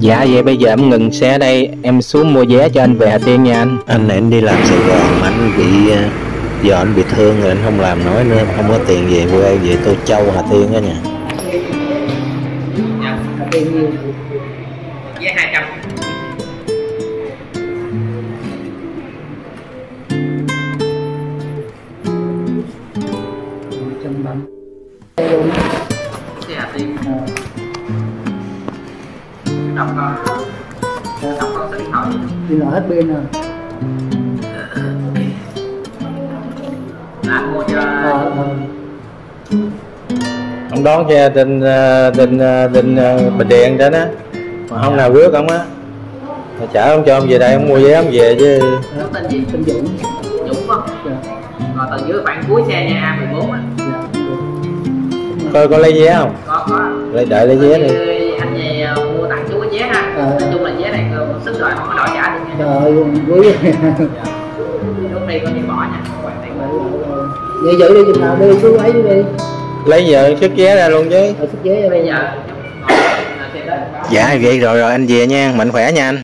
Dạ vậy bây giờ em ngừng xe đây. Em xuống mua vé cho anh về Hà Tiên nha anh. Anh này anh đi làm Sài Gòn anh bị ờ, giờ anh bị thương rồi anh không làm nổi nữa không có tiền về quê về Tô Châu Hà Tiên đó nha. Hà Tiên đọc con đọc con số điện thoại. Đi nợ hết pin rồi. Là anh mua cho ờ ờ. Ông đón xe trên ờ, trên ờ, trên ờ, Bình Điện đó đó Mà không nào rước ông á. Mà chở ông cho ông về đây ông mua vé ông về chứ. Tên gì? Tên Dũng. Dũng không dạ. Rồi từ dưới khoảng cuối xe nha A14 á. Dạ. Coi có lấy vé không? có có. Lấy đợi lấy vé đi vé ha. Ờ. nói chung là vé này ờ, sức rồi không có đòi trả được nha. Trời ơi quý lúc đi con đi bỏ nha vậy giữ đi chừng nào đi xuống ấy đi. Lấy giờ xuất vé ra luôn chứ. Ở xuất ghế ra bây giờ Dạ vậy rồi rồi anh về nha Mạnh khỏe nha anh